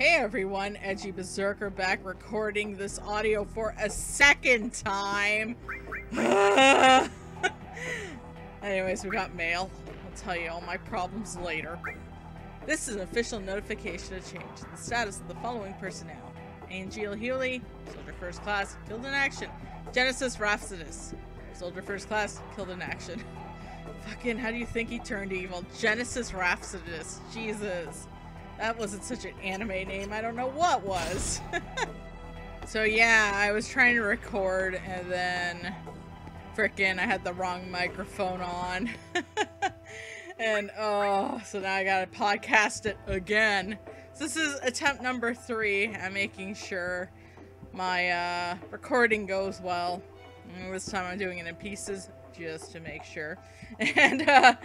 Hey everyone, Edgey Berzerker back recording this audio for a second time. Anyways, we got mail. I'll tell you all my problems later. This is an official notification of change the status of the following personnel. Angeal Hewley, Soldier First Class, killed in action. Genesis Rhapsodos, Soldier First Class, killed in action. Fucking, how do you think he turned evil? Genesis Rhapsodos. Jesus. That wasn't such an anime name. I don't know what was. so yeah, I was trying to record and then frickin' I had the wrong microphone on. and oh, so now I gotta podcast it again. So this is attempt number three. I'm making sure my uh, recording goes well. And this time I'm doing it in pieces just to make sure. And uh,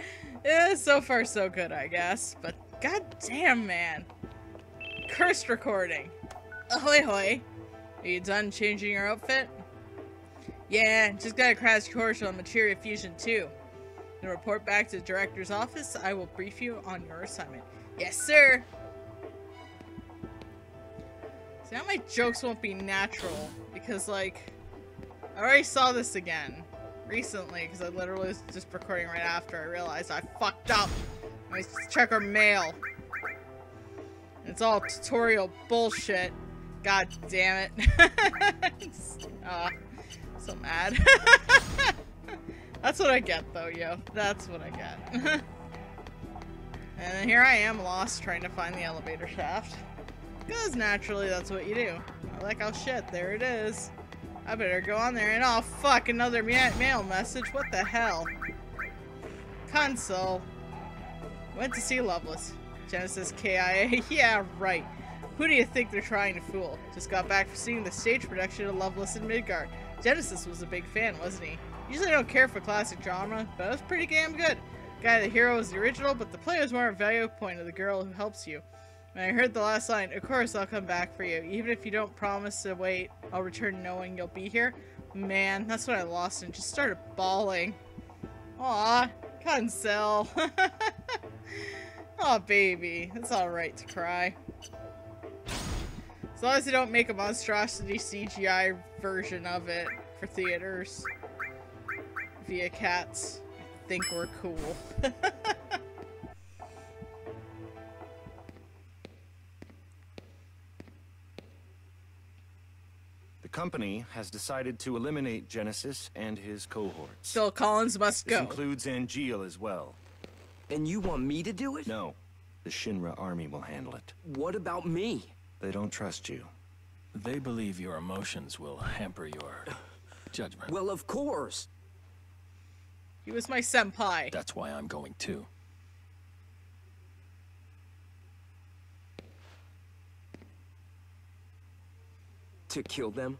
yeah, so far so good, I guess. But God damn, man. Cursed recording. Ahoy hoy. Are you done changing your outfit? Yeah, just got a crash course on Materia Fusion 2. Then report back to the director's office. I will brief you on your assignment. Yes, sir. See, now my jokes won't be natural because, like, I already saw this again recently because I literally was just recording right after I realized I fucked up. I check our mail. It's all tutorial bullshit. God damn it. uh, so mad. That's what I get though, yo. That's what I get. and here I am lost trying to find the elevator shaft. Because naturally that's what you do. I like, shit, there it is. I better go on there and oh fuck, another ma mail message. What the hell? Kunsel. Went to see Loveless. Genesis KIA. yeah, right. Who do you think they're trying to fool? Just got back from seeing the stage production of Loveless in Midgar. Genesis was a big fan, wasn't he? Usually don't care for classic drama, but it was pretty damn good. Guy, the hero was the original, but the player is more a value point of the girl who helps you. When I heard the last line, of course I'll come back for you. Even if you don't promise to wait, I'll return knowing you'll be here. Man, that's when I lost and just started bawling. Aw, Kunsel. oh, baby. It's alright to cry. As long as they don't make a monstrosity CGI version of it for theaters via cats, I think we're cool. The company has decided to eliminate Genesis and his cohorts. Phil Collins must this go. includes Angeal as well. And you want me to do it? No. The Shinra army will handle it. What about me? They don't trust you. They believe your emotions will hamper your judgment. Well, of course. He was my senpai. That's why I'm going too. To kill them?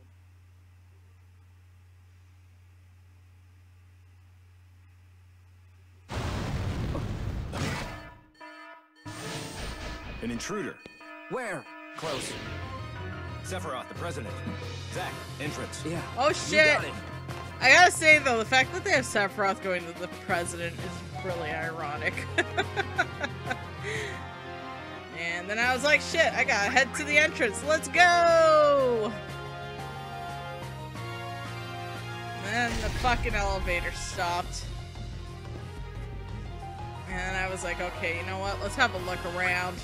An intruder. Where? Close. Sephiroth, the president. Zack, entrance. Yeah. Oh shit! I gotta say though, the fact that they have Sephiroth going to the president is really ironic. and then I was like, shit, I gotta head to the entrance. Let's go! And then the fucking elevator stopped. And I was like, okay, you know what? Let's have a look around.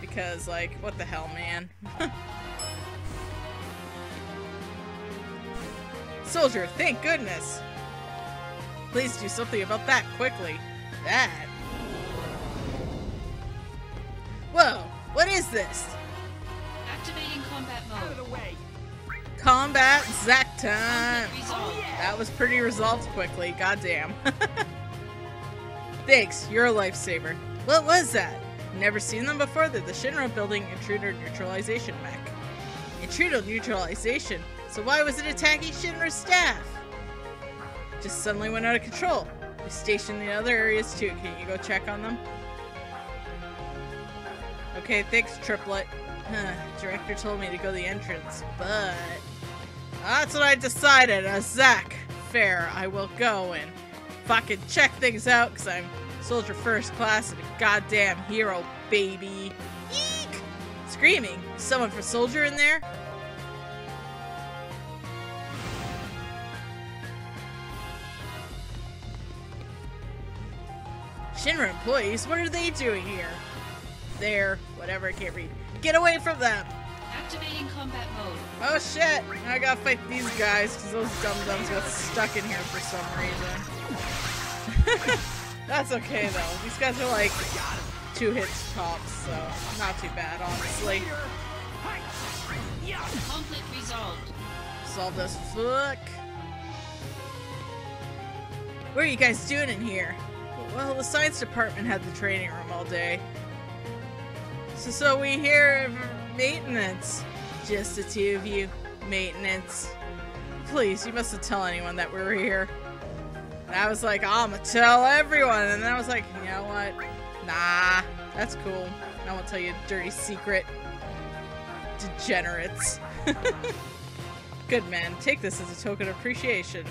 Because, like, what the hell, man? Soldier, thank goodness! Please do something about that quickly. That. Whoa, what is this? Activating combat mode. Out of the way. Combat Zack time! Oh, that was pretty resolved quickly, goddamn. Thanks, you're a lifesaver. What was that? Never seen them before? They're the Shinra building intruder neutralization mech. Intruder neutralization? So why was it attacking Shinra's staff? Just suddenly went out of control. We stationed in other areas too. Can you go check on them? Okay, thanks, Triplet. Huh, director told me to go the entrance, but... Ah, that's what I decided, a Zack. Fair, I will go and fucking check things out, because I'm soldier first class and a goddamn hero, baby. Eek! Screaming. Someone for soldier in there? Shinra employees, what are they doing here? There, whatever, I can't read. Get away from them! Activating combat mode. Oh shit! I gotta fight these guys because those dum dums got stuck in here for some reason. That's okay though. These guys are like two hits tops, so not too bad, honestly. Conflict resolved. Solve this fuck. What are you guys doing in here? Well, the science department had the training room all day. So, so we hear maintenance. Just the two of you. Maintenance. Please, you mustn't tell anyone that we were here. And I was like, oh, I'ma tell everyone. And then I was like, you know what? Nah, that's cool. I won't tell you a dirty secret. Degenerates. Good man. Take this as a token of appreciation.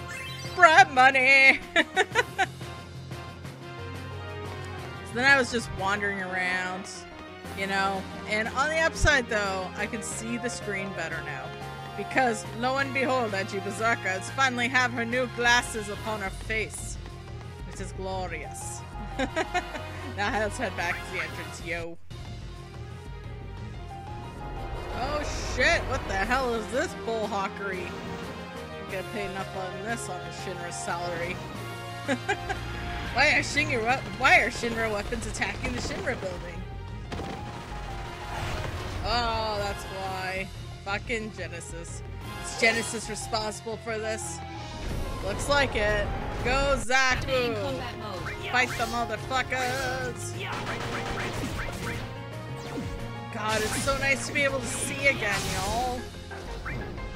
Bribe money! so then I was just wandering around, you know. And on the upside, though, I can see the screen better now. Because, lo and behold, Berzerker has finally have her new glasses upon her face. Which is glorious. now let's head back to the entrance, yo. Oh shit, what the hell is this bullhawkery? I'm gonna pay enough on this on the Shinra salary. why are Shinra why are Shinra weapons attacking the Shinra building? Oh, that's why. Fucking Genesis. Is Genesis responsible for this? Looks like it. Go Zaku! Fight the motherfuckers! God, it's so nice to be able to see again, y'all.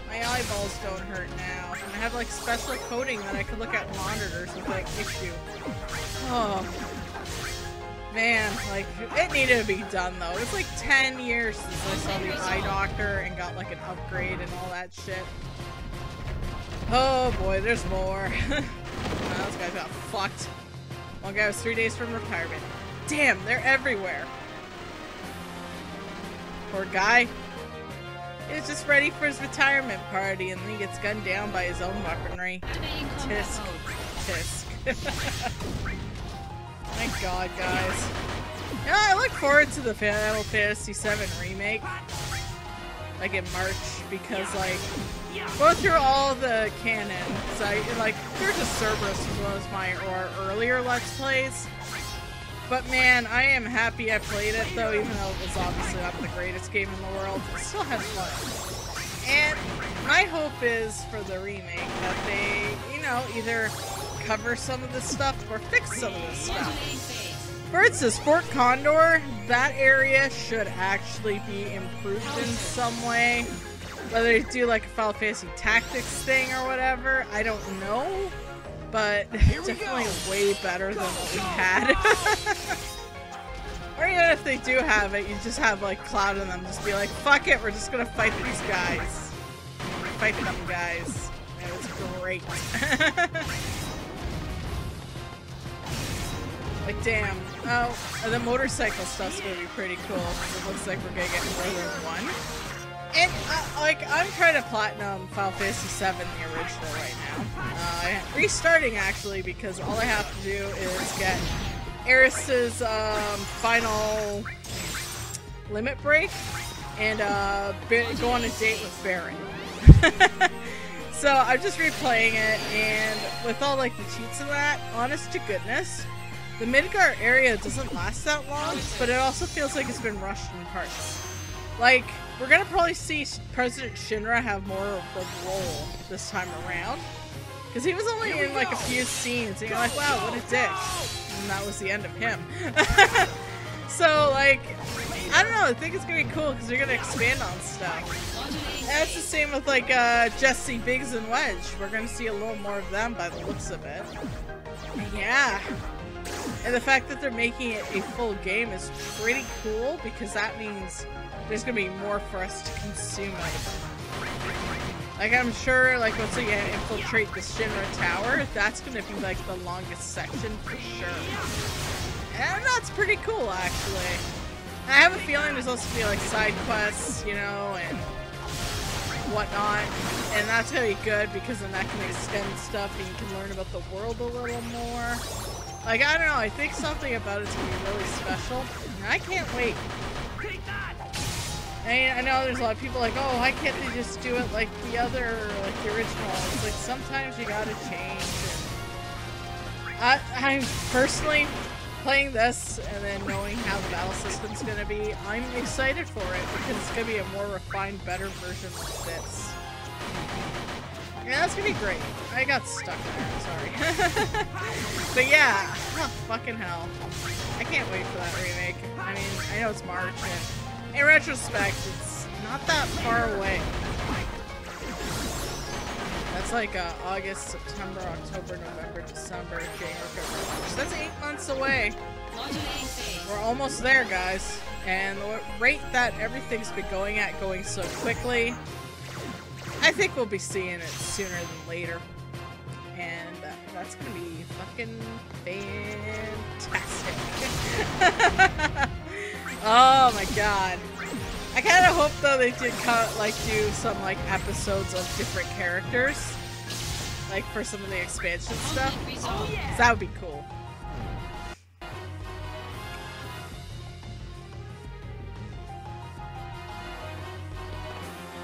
My eyeballs don't hurt now. And I have like special coating that I can look at monitors without issue. Oh. Man, like, it needed to be done though. It was like 10 years since I saw the eye doctor and got like an upgrade and all that shit. Oh boy, there's more. Wow, this guy got fucked. One guy was three days from retirement. Damn, they're everywhere. Poor guy. He was just ready for his retirement party and then he gets gunned down by his own weaponry. Tisk. Tisk. My god, guys. Yeah, I look forward to the Final Fantasy VII remake. Like in March, because like go through all the canon. So I, like Dirge of Cerberus was my or earlier Let's Plays. But man, I am happy I played it though, even though it was obviously not the greatest game in the world. It still had fun. And my hope is for the remake that they, you know, either cover some of this stuff or fix some of this stuff. For instance, Fort Condor, that area should actually be improved in some way. Whether they do like a Final Fantasy Tactics thing or whatever, I don't know. But definitely way better than what we had. or even if they do have it, you just have like Cloud and them just be like, fuck it, we're just gonna fight these guys. Fight them guys. It was great. Like, damn. Oh, the motorcycle stuff's gonna be pretty cool. It looks like we're gonna get more than one. And, uh, like, I'm trying to platinum Final Fantasy VII, the original, right now. Uh, restarting, actually, because all I have to do is get Aeris's um, final limit break and uh, go on a date with Barret. so I'm just replaying it, and with all like the cheats and that, honest to goodness, the Midgar area doesn't last that long, but it also feels like it's been rushed in parts. Like, we're gonna probably see President Shinra have more of a role this time around. Because he was only in like a few scenes, and you're like, wow, what a dick. And that was the end of him. so, like, I don't know, I think it's gonna be cool because they're gonna expand on stuff. It's the same with like uh, Jesse, Biggs, and Wedge. We're gonna see a little more of them by the looks of it. Yeah. And the fact that they're making it a full game is pretty cool because that means there's gonna be more for us to consume of. Like I'm sure, like once get infiltrate the Shinra Tower, that's gonna be like the longest section for sure. And that's pretty cool, actually. I have a feeling there's also gonna be like side quests, you know, and whatnot. And that's gonna be good because then that can extend stuff and you can learn about the world a little more. Like, I don't know, I think something about it's gonna be really special. I can't wait. I, I know there's a lot of people like, oh, why can't they just do it like the other, like the original? It's like sometimes you gotta change. And I, I'm personally playing this and then knowing how the battle system's gonna be. I'm excited for it because it's gonna be a more refined, better version of this. Yeah, that's gonna be great. I got stuck there, sorry. but yeah, oh, fucking hell. I can't wait for that remake. I mean, I know it's March, and in retrospect, it's not that far away. That's like uh, August, September, October, November, December, January, February, March. That's eight months away. We're almost there, guys. And the rate that everything's been going at going so quickly, I think we'll be seeing it sooner than later. And uh, that's gonna be fucking fantastic. oh my god. I kind of hope though they did cut, like do some like episodes of different characters, like for some of the expansion stuff. 'Cause That would be cool.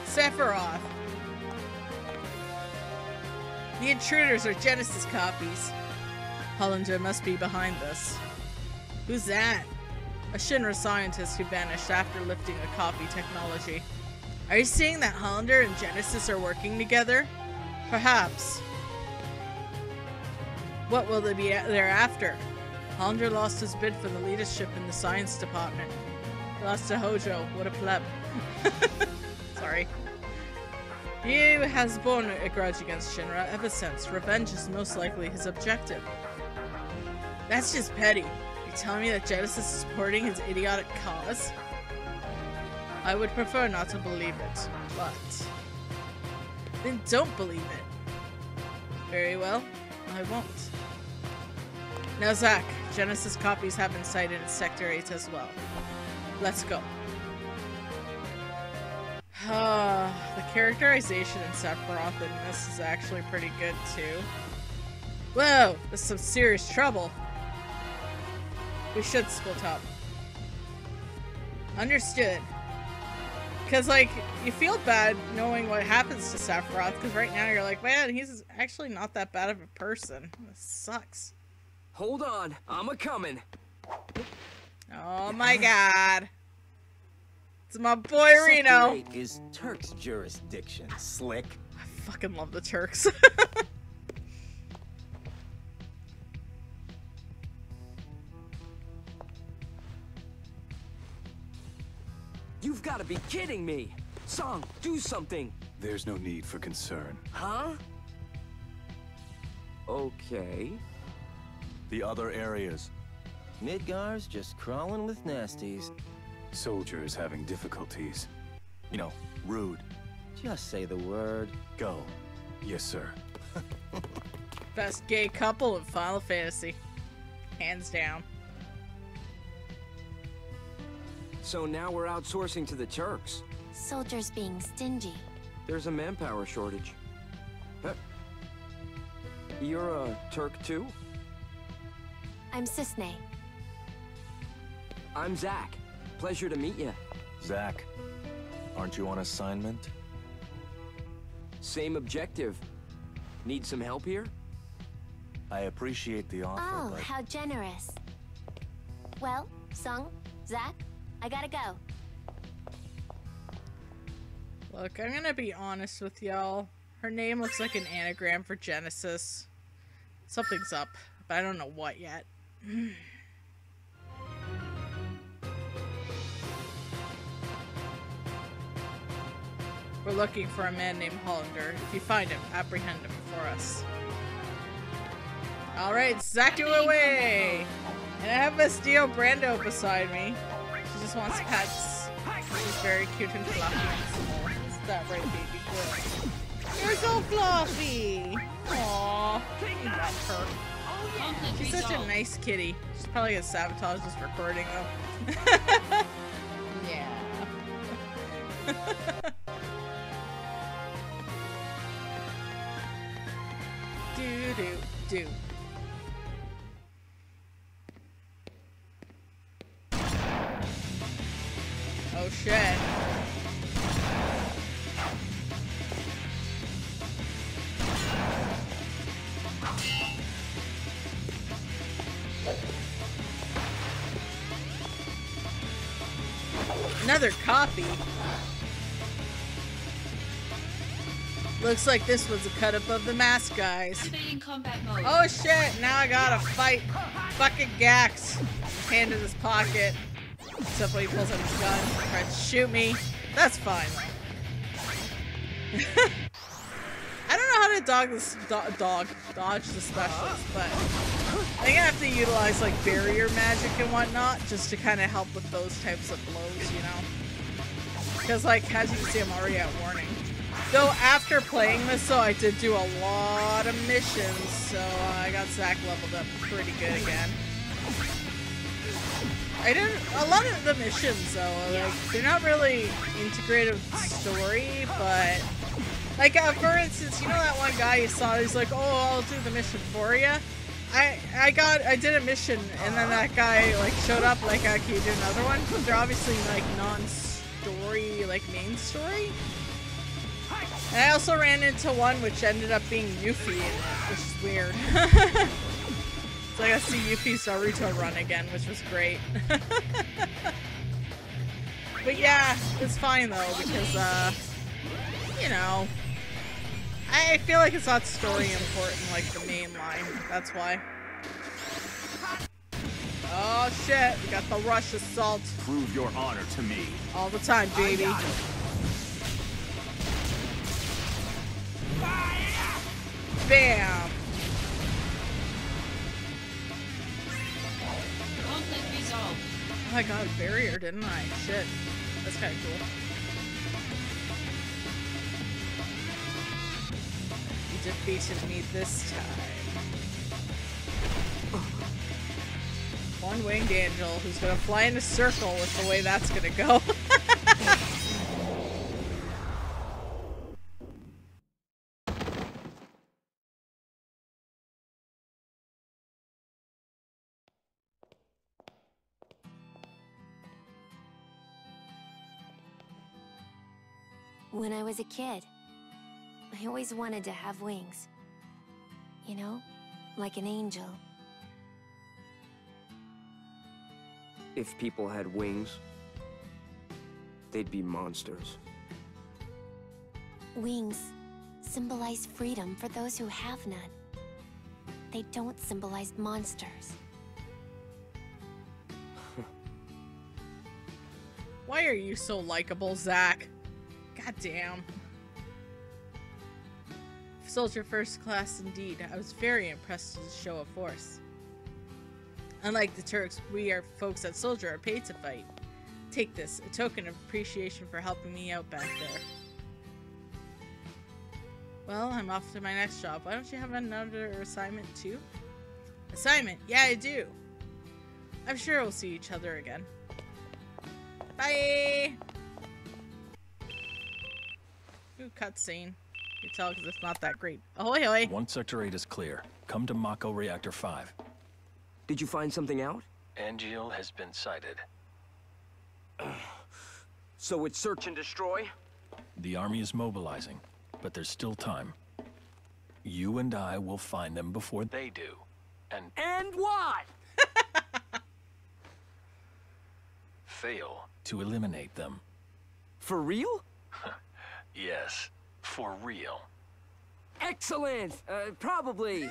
Sephiroth. The intruders are Genesis copies. Hollander must be behind this. Who's that? A Shinra scientist who vanished after lifting a copy technology. Are you saying that Hollander and Genesis are working together? Perhaps. What will they be thereafter? Hollander lost his bid for the leadership in the science department. He lost to Hojo. What a pleb. Sorry. He has borne a grudge against Shinra ever since. Revenge is most likely his objective. That's just petty. You tell me that Genesis is supporting his idiotic cause? I would prefer not to believe it, but... Then don't believe it. Very well, I won't. Now, Zack, Genesis copies have been sighted in Sector 8 as well. Let's go. Uh, the characterization in Sephiroth in this is actually pretty good too. Whoa, there's some serious trouble. We should split up. Understood. Because, like, you feel bad knowing what happens to Sephiroth, because right now you're like, man, he's actually not that bad of a person. This sucks. Hold on, I'm a coming. Oh my god. It's my boy Reno. 8 is Turk's jurisdiction, slick. I fucking love the Turks. You've got to be kidding me. Tseng, do something. There's no need for concern. Huh? Okay. The other areas, Midgar's just crawling with nasties. Soldiers having difficulties. You know, rude. Just say the word. Go. Yes, sir. Best gay couple in Final Fantasy. Hands down. So now we're outsourcing to the Turks. Soldiers being stingy. There's a manpower shortage. Huh? You're a Turk too? I'm Cissnei. I'm Zack. Pleasure to meet you. Zack, aren't you on assignment? Same objective. Need some help here? I appreciate the offer, Oh, but how generous. Well, Tseng, Zack, I gotta go. Look, I'm gonna be honest with y'all. Her name looks like an anagram for Genesis. Something's up, but I don't know what yet. We're looking for a man named Hollander. If you find him, apprehend him for us. Alright, Zack you away! And I have Dio Brando beside me. She just wants pets. She's very cute and fluffy and small. Is that right, baby girl? You're so fluffy! Aww, love her. She's such a nice kitty. She's probably gonna sabotage this recording though. do do do. Oh shit. Another copy. Looks like this was a cut up of the mask guys. Activating combat mode. Oh shit, now I gotta fight fucking Gax. Hand in his pocket. Except when he pulls out his gun, tries to shoot me. That's fine. I don't know how to dog this do dog dodge the specialist, but I think I have to utilize like barrier magic and whatnot just to kind of help with those types of blows, you know. Because like as you can see, I'm already at warning. Though after playing this, though, I did do a lot of missions, so I got Zack leveled up pretty good again. I didn't. A lot of the missions, though, like they're not really integrated with the story, but like uh, for instance, you know that one guy you saw? He's like, "Oh, I'll do the mission for you." I I got I did a mission, and then that guy like showed up like, uh, "Can you do another one?" They're obviously like non-story, like main story. And I also ran into one which ended up being Yuffie in it, which is weird. so I got to see Yuffie's Naruto run again, which was great. but yeah, it's fine though, because, uh, you know, I feel like it's not story important like the main line. That's why. Oh shit, we got the rush assault Prove your honor to me. all the time, baby. Bam! Oh, I got a barrier, didn't I? Shit. That's kind of cool. You defeated me this time. One winged angel who's gonna fly in a circle with the way that's gonna go. When I was a kid, I always wanted to have wings. You know, like an angel. If people had wings, they'd be monsters. Wings symbolize freedom for those who have none. They don't symbolize monsters. Why are you so likable, Zack? God damn. Soldier first class indeed. I was very impressed with the show of force. Unlike the Turks, we are folks at Soldier are paid to fight. Take this, a token of appreciation for helping me out back there. Well, I'm off to my next job. Why don't you have another assignment too? Assignment? Yeah, I do. I'm sure we'll see each other again. Bye! Ooh, cutscene. You can tell because it's not that great. Ahoy, hoy! Once Sector 8 is clear, come to Mako Reactor 5. Did you find something out? Angeal has been sighted. So it's search and destroy? The army is mobilizing, but there's still time. You and I will find them before they do. And And what? fail to eliminate them. For real? Yes, for real. Excellent! Uh, probably.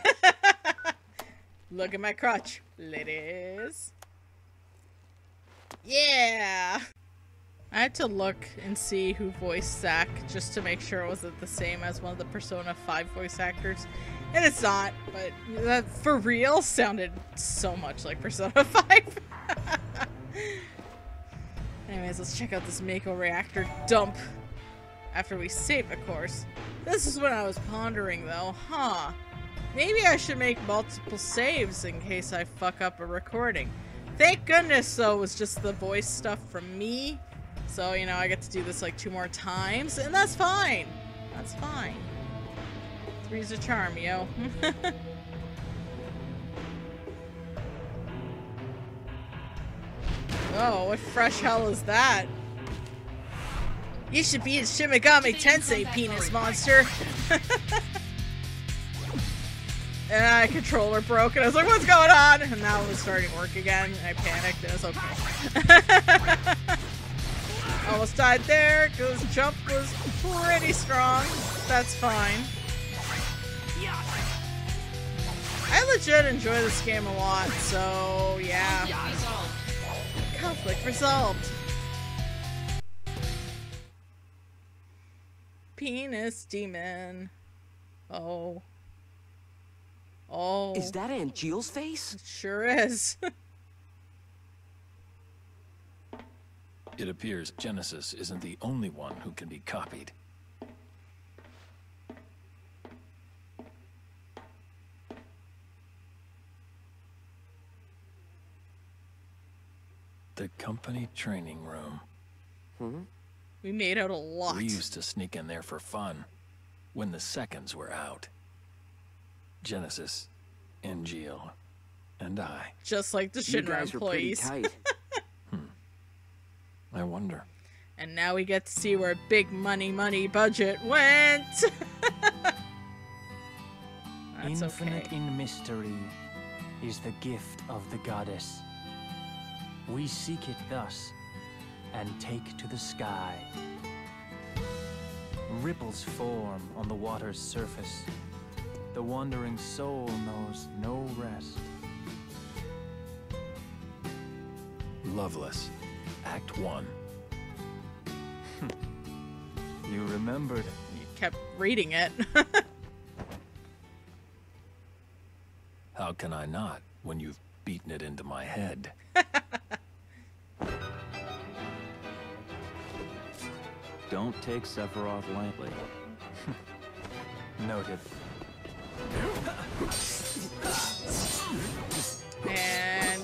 Look at my crotch, ladies. Yeah! I had to look and see who voiced Zack just to make sure it wasn't the same as one of the Persona 5 voice actors. And it's not, but that for real sounded so much like Persona 5. Anyways, let's check out this Mako reactor dump. After we save, of course. This is what I was pondering, though. Huh. Maybe I should make multiple saves in case I fuck up a recording. Thank goodness, though, it was just the voice stuff from me. So, you know, I get to do this like two more times, and that's fine. That's fine. Three's a charm, yo. oh, what fresh hell is that? You should be in Shin Megami Tensei, penis monster. and my controller broke, and I was like, what's going on? And now it was starting to work again, I panicked, and it's okay. Almost died there, because jump was pretty strong. That's fine. I legit enjoy this game a lot, so yeah. Conflict resolved. Penis demon. Oh. Oh. Is that Angeal's face? It sure is. It appears Genesis isn't the only one who can be copied. The company training room. Hmm? We made out a lot. We used to sneak in there for fun when the seconds were out. Genesis, Angeal, and I. Just like the You Shinra guys were pretty employees. tight. Hmm. I wonder. And now we get to see where big money money budget went. That's Infinite okay. in mystery is the gift of the goddess. We seek it thus and take to the sky. Ripples form on the water's surface. The wandering soul knows no rest. Loveless, Act 1. You remembered. You kept reading it. How can I not when you've beaten it into my head? Don't take Sephiroth lightly. Noted. and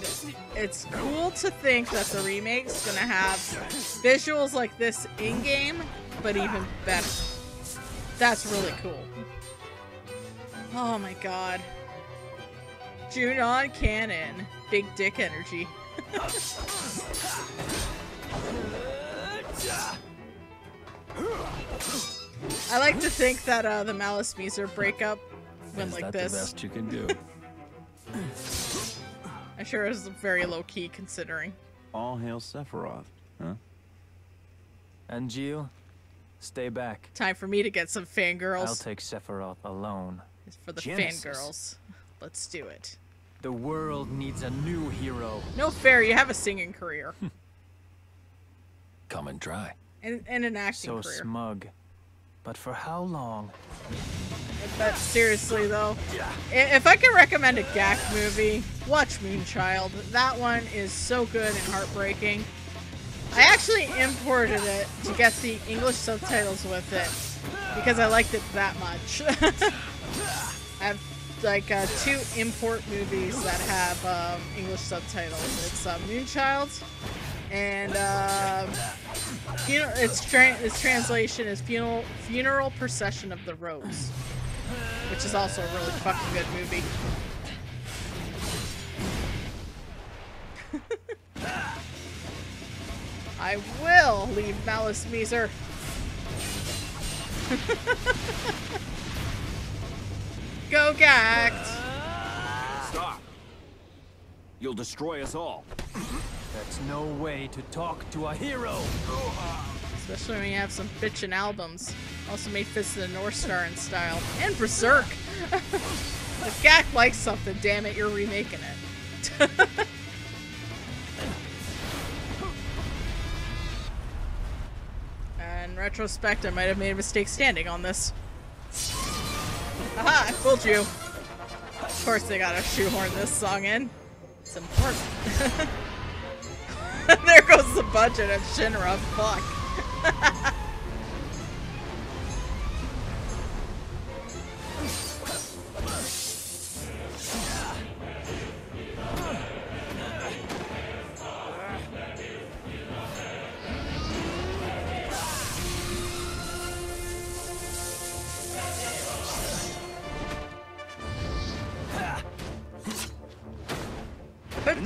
it's cool to think that the remake's gonna have visuals like this in game, but even better. That's really cool. Oh my god. Junon Cannon. Big dick energy. I like to think that uh, the Malice Mizer breakup went Is like that this. the best you can do? I'm sure it was very low key considering. All hail Sephiroth, huh? Angeal, stay back. Time for me to get some fangirls. I'll take Sephiroth alone. It's for the Genesis. fangirls. Let's do it. The world needs a new hero. No fair, you have a singing career Come and try. And, and an acting So career. smug. But for how long? But seriously though, if I can recommend a Gackt movie, watch Moonchild. That one is so good and heartbreaking. I actually imported it to get the English subtitles with it because I liked it that much. I have like uh, two import movies that have um, English subtitles. It's uh, Moonchild and uh, its, tra- its translation is funeral, funeral Procession of the Rose, which is also a really fucking good movie. I will leave Malice Mizer. Go Gackt! Stop! You'll destroy us all. That's no way to talk to a hero. Especially when you have some bitchin' albums. Also made Fist of the North Star in style. And Berserk! if Gackt likes something, damn it, you're remaking it. and in retrospect, I might have made a mistake standing on this. Aha, I fooled you. Of course they gotta shoehorn this song in. It's important. there goes the budget of Shinra. Fuck.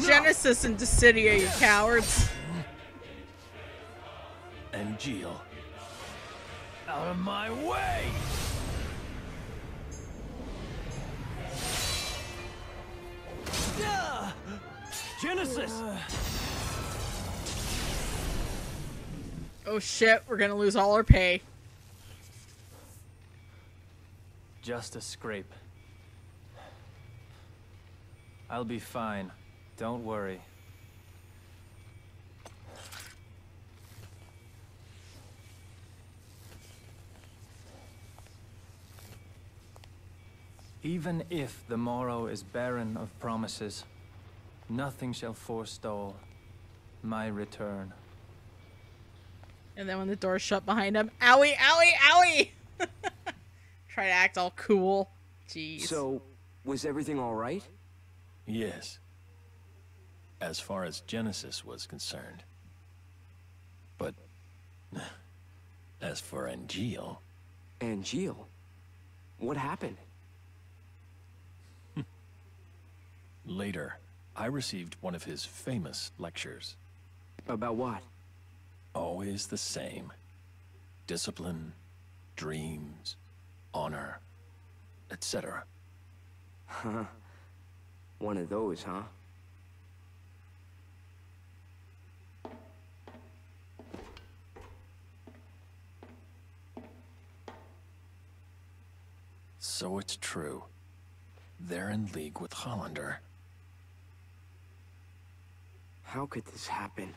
Genesis and Dissidia, you cowards. Angeal. Out of my way! Genesis! Oh shit, we're gonna lose all our pay. Just a scrape. I'll be fine. Don't worry. Even if the morrow is barren of promises, nothing shall forestall my return. And then when the door's shut behind him, owie, owie, owie! Try to act all cool. Jeez. So, was everything alright? Yes. As far as Genesis was concerned. But... As for Angeal... Angeal? What happened? Later, I received one of his famous lectures. About what? Always the same. Discipline, dreams, honor, etc. Huh. One of those, huh? So it's true. They're in league with Hollander. How could this happen?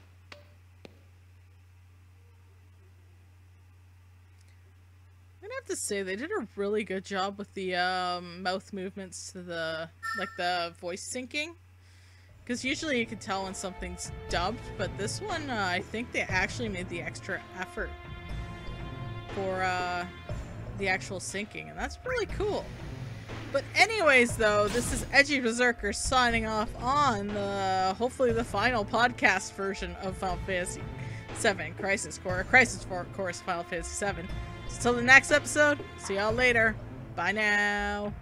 I'm gonna have to say they did a really good job with the um, mouth movements to the like the voice syncing. Because usually you can tell when something's dubbed, but this one uh, I think they actually made the extra effort for uh, the actual sinking, and that's really cool. But anyways, though, this is Edgey Berzerker signing off on the hopefully the final podcast version of Final Fantasy VII Crisis Core, Crisis Course Final Fantasy VII. So till the next episode, see y'all later. Bye now.